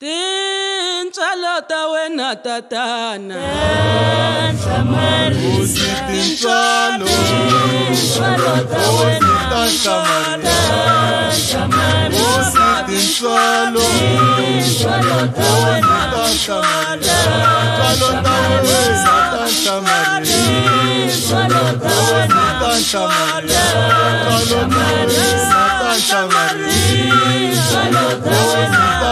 tintswalo ta wena tatana. Tintswalo ta wena tintswalo ta wena Tintswalo ta wena Tintswalo ta wena ta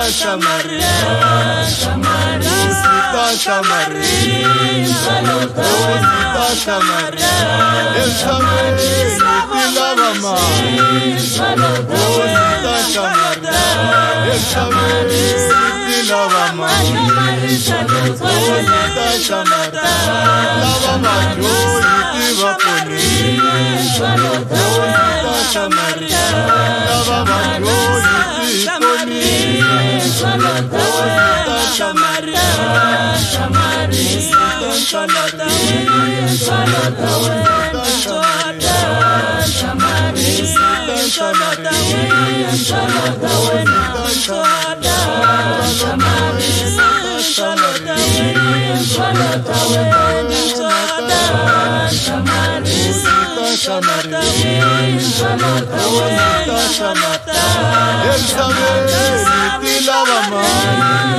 wena ta Samaria Usi ta Samaria Usi ta Samaria Esameni tilava mali Usi ta Samaria Esameni tilava mali ta Samaria lava majoyi ta Samaria ta Samaria ta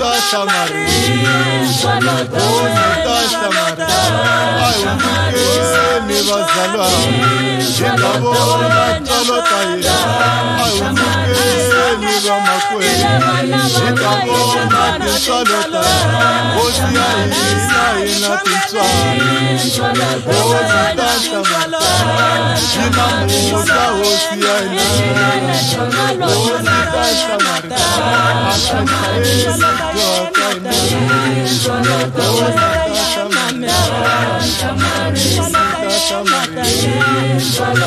Ta Samaria Satana ta Samaria Satana ta Samaria Usi ta Samaria Usi ta Samaria Usi ana tinsaloma Usi ta Samaria Usi ta Samaria ta Samaria Jalo ta wosi ta Samaria Jalo ta wosi ta Samaria Ramakweru ta Samaria Wosi ta Samaria Ayumbukeni bazalwa Ndingabona jalo ta yena Ayumbukeni bamakweru Ndingabona tintswalo ta Wosi ya hina hina tintswalo Wosi ta Samaria Jina musa wosi ya hina Wosi ta Samaria Akashayeli joka hina